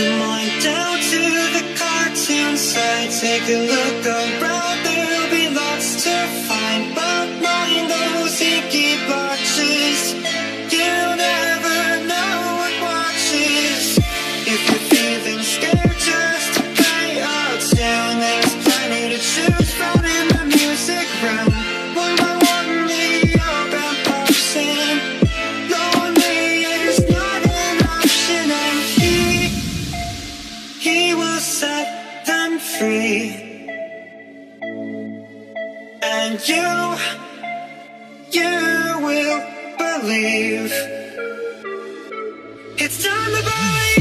Come on down to the cartoon side, take a look around, there'll be lots to find, but mind those and you, you will believe. It's time to believe.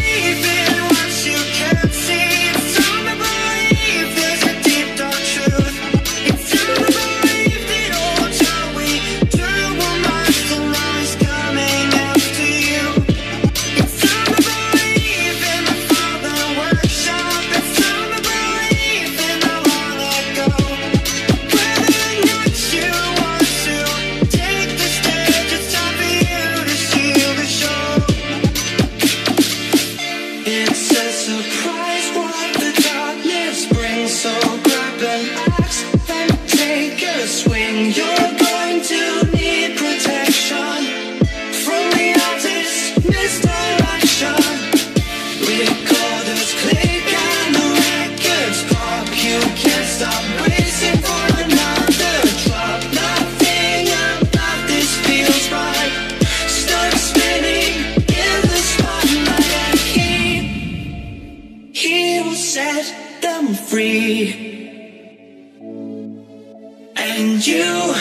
and you,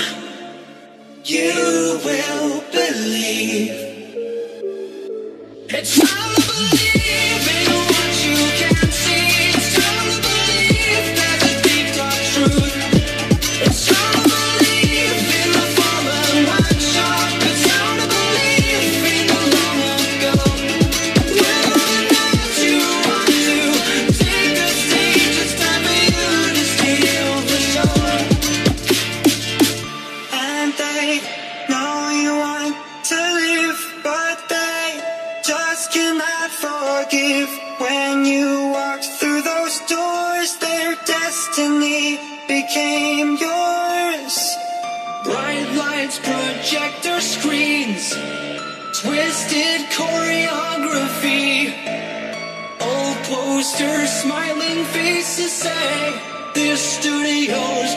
you will believe. can I forgive when you walked through those doors? Their destiny became yours. Bright lights, projector screens, twisted choreography. Old posters, smiling faces say, this studio's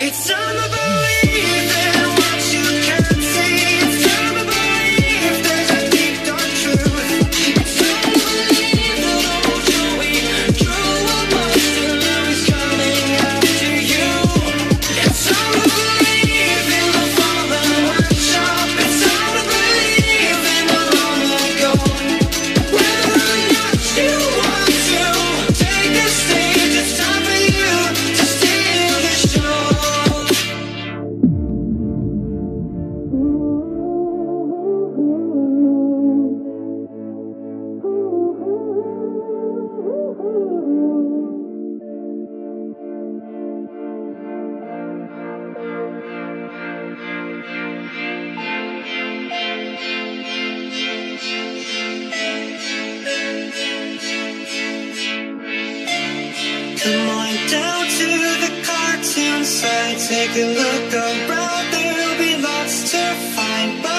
It's unbelievable. Come on down to the cartoon side, take a look around, there'll be lots to find.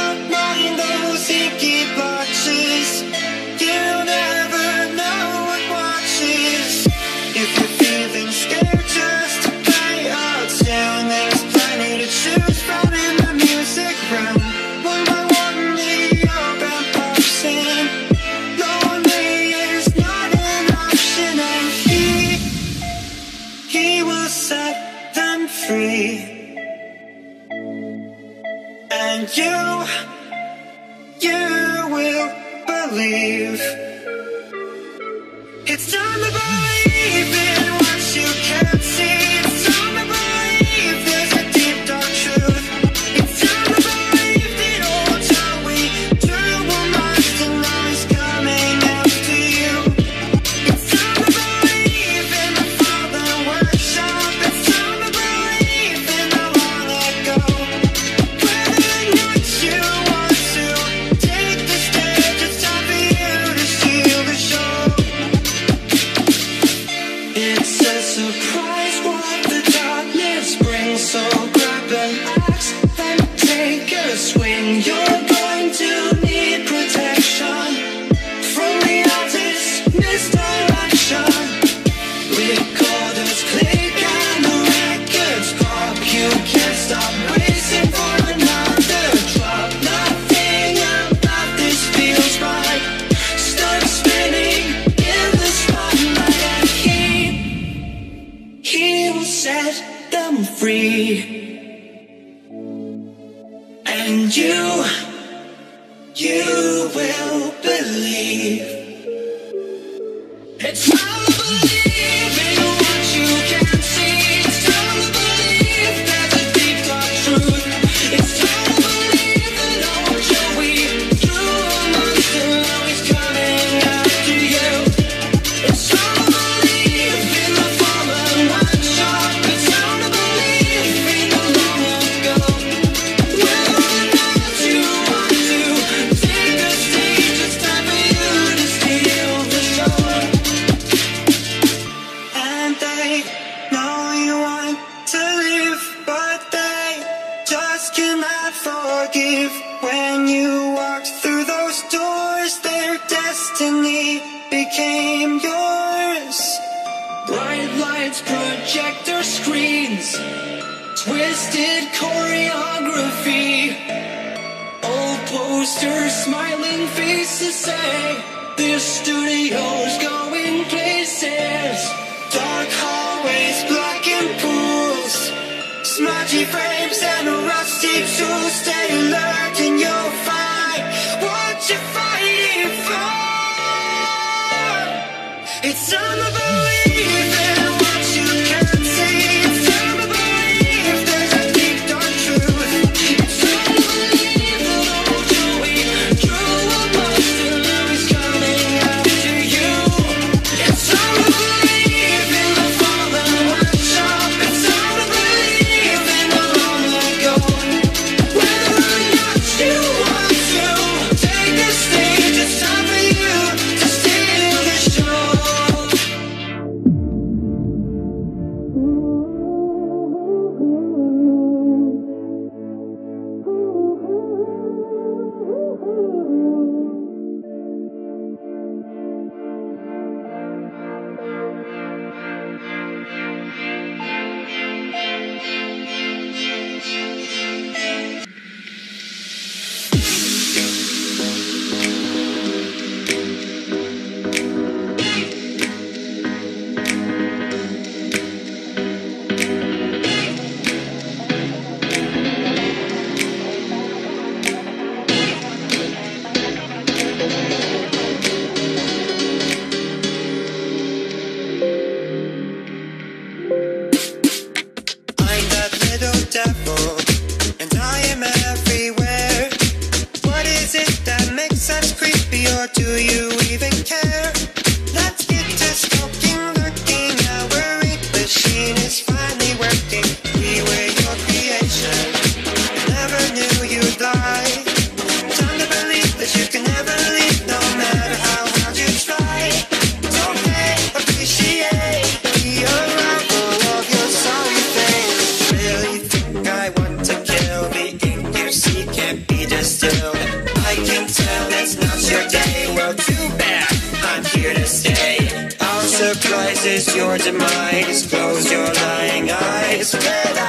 you will believe. It's time to believe. It's you, you will believe. became yours. Bright lights, projector screens, twisted choreography. Old posters, smiling faces say, This studio's going places. Dark hallways, black and pools, smudgy frames, and rusty tool. Stay alive. you even care? This is your demise. Close your lying eyes.